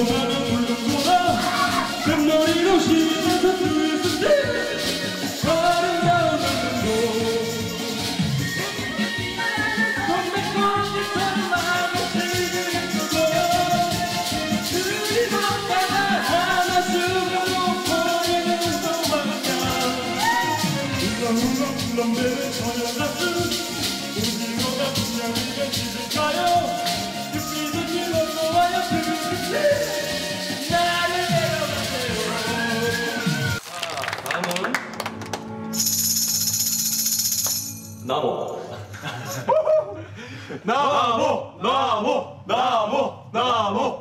여자는 불금구나 금머리로 시면서 들쓴 아름다운 금도 동백꽃잎처럼 마음을 즐기는 그리 걷다가 하나 숨어놓고 는 도망가 울렁울렁 울렁대는 나무. 나무 나무 나무 나무. 나모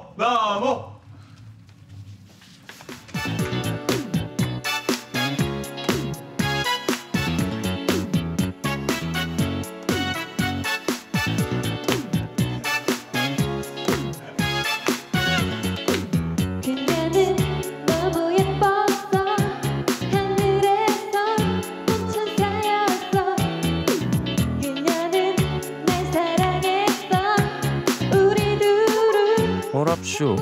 就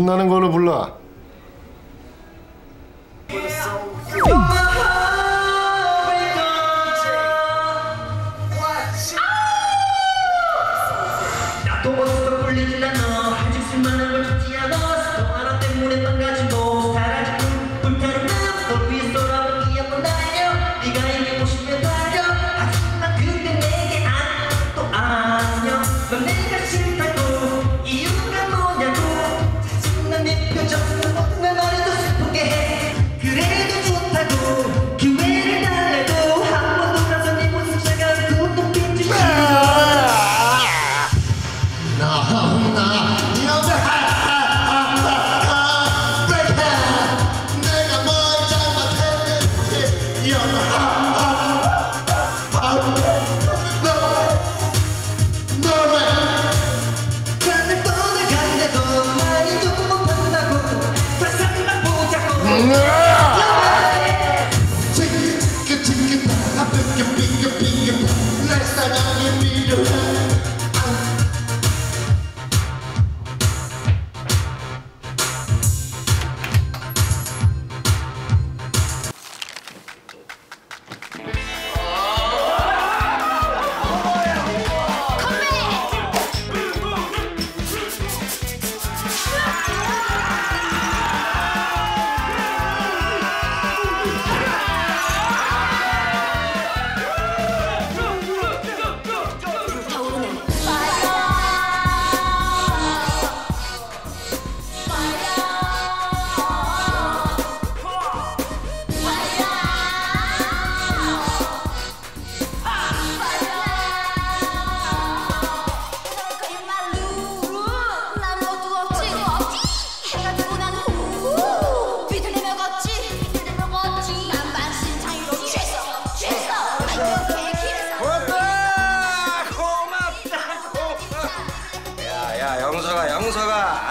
신나는 걸로 불러.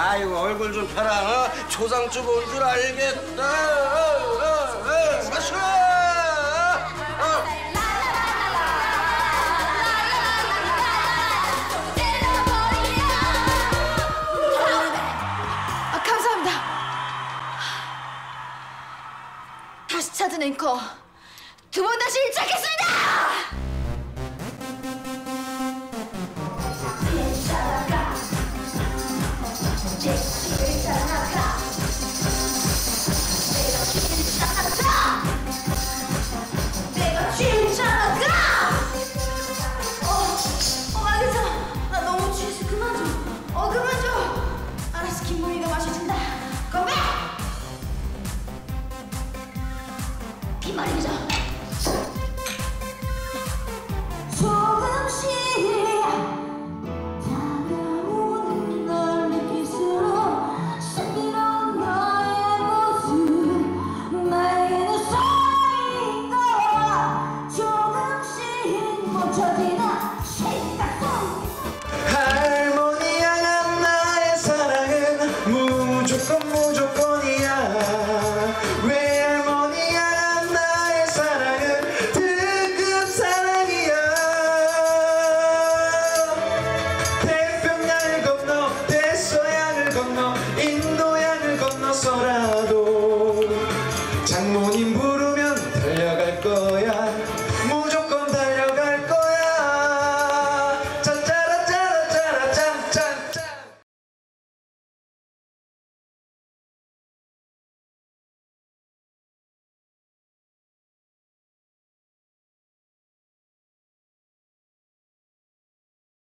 아이고 얼굴 좀 펴라. 어? 초상주 본 줄 알겠다.